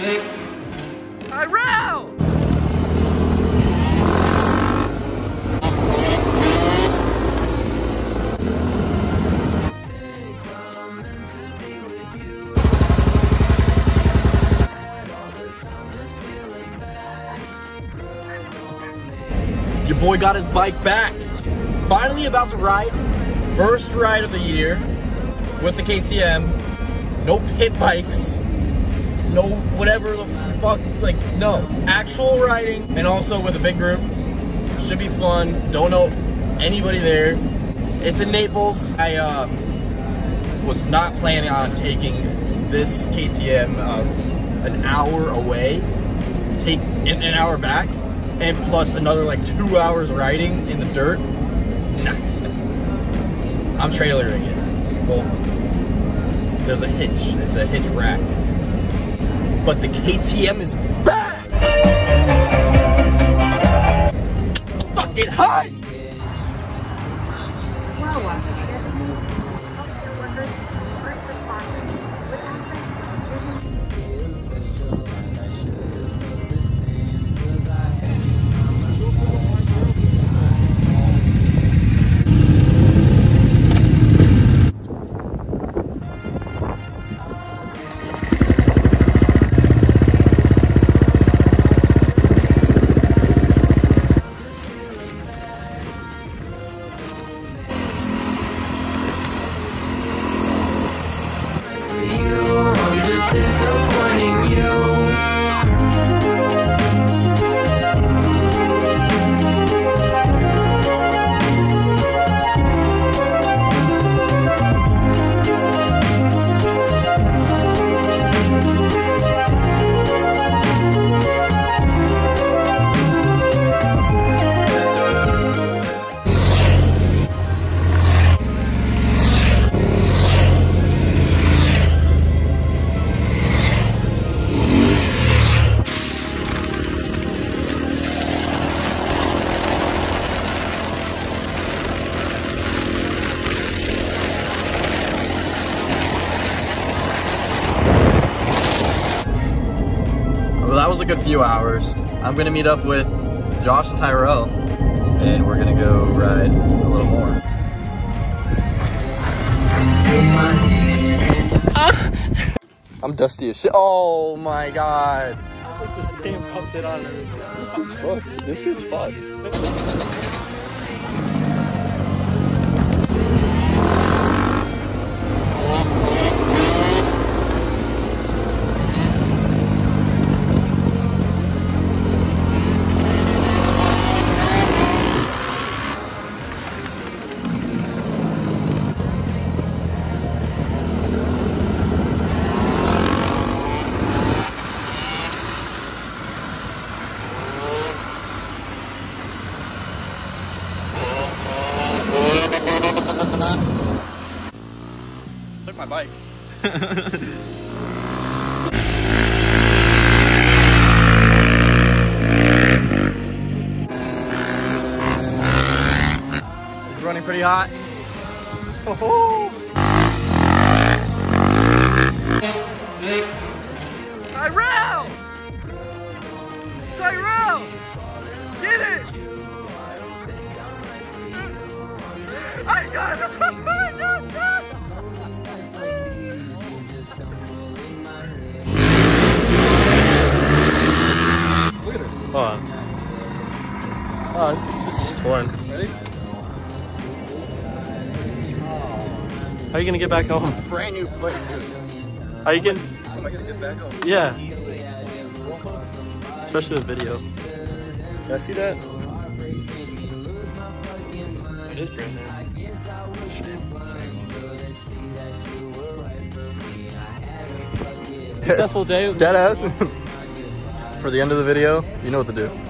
Tyrell! Your boy got his bike back. Finally about to ride. First ride of the year with the KTM. No pit bikes. No whatever the fuck. Like, no. Actual riding and also with a big group. Should be fun. Don't know anybody there. It's in Naples. I uh, was not planning on taking this KTM uh, an hour away. Take an hour back and plus another like two hours riding in the dirt. Nah. I'm trailering it. Well, there's a hitch. It's a hitch rack. But the KTM is a good few hours. I'm gonna meet up with Josh and Tyrell, and we're gonna go ride a little more. I'm dusty as shit. Oh my god. the same outfit on This is fucked. This is fucked. Took my bike. It's running pretty hot. Oh. Tyrell! Tyrell! Get it! I got it! Oh, this is torn. Ready? How are you gonna get back home? Brand new plate, dude. How you getting? How am I gonna get back home? Yeah. Especially with video. Can I see that? It is brand new. Successful day. Dead ass. For the end of the video, you know what to do.